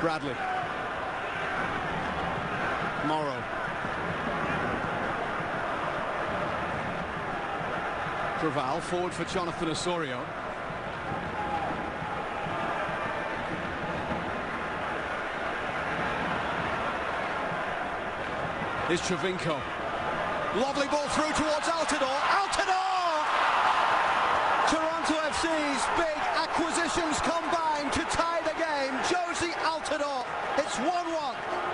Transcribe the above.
Bradley. Morrow. Creval forward for Jonathan Osorio. Is Giovinco. Lovely ball through towards Altidore. Altidore! Toronto FC's big acquisitions combined to tie Altidore. It's 1-1.